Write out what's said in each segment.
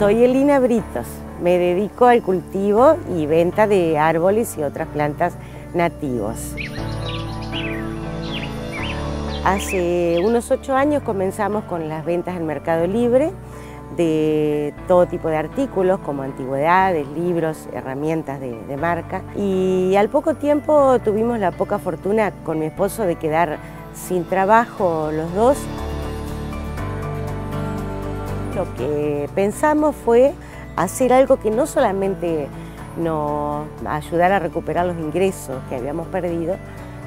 Soy Elina Britos, me dedico al cultivo y venta de árboles y otras plantas nativos. Hace unos ocho años comenzamos con las ventas en Mercado Libre de todo tipo de artículos como antigüedades, libros, herramientas de, de, marca y al poco tiempo tuvimos la poca fortuna con mi esposo de quedar sin trabajo los dos. Lo que pensamos fue hacer algo que no solamente nos ayudara a recuperar los ingresos que habíamos perdido,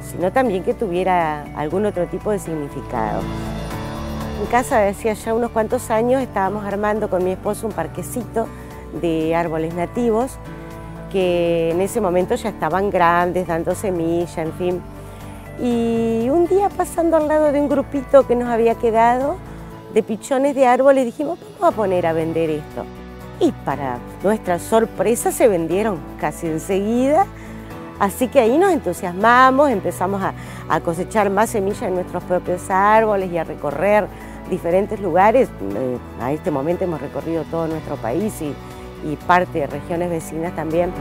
sino también que tuviera algún otro tipo de significado. En casa, decía ya unos cuantos años, estábamos armando con mi esposo un parquecito de árboles nativos que en ese momento ya estaban grandes, dando semilla, en fin. Y un día pasando al lado de un grupito que nos había quedado de pichones de árboles, dijimos, vamos a poner a vender esto. Y para nuestra sorpresa se vendieron casi enseguida Así que ahí nos entusiasmamos, empezamos a, cosechar más semillas en nuestros propios árboles y a recorrer diferentes lugares. Eh, a este momento hemos recorrido todo nuestro país y, parte de regiones vecinas también.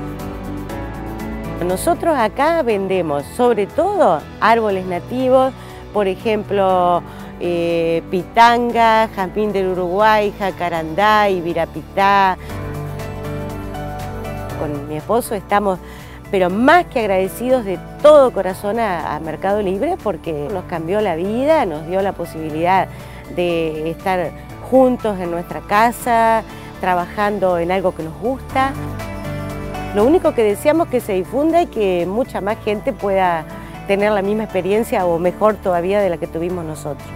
Nosotros acá vendemos sobre todo árboles nativos, por ejemplo, eh, pitanga, jazmín del Uruguay, jacarandá, ibirapitá. Con mi esposo estamos pero más que agradecidos de todo corazón a, Mercado Libre porque nos cambió la vida, nos dio la posibilidad de estar juntos en nuestra casa, trabajando en algo que nos gusta. Lo único que deseamos es que se difunda y que mucha más gente pueda tener la misma experiencia o mejor todavía de la que tuvimos nosotros.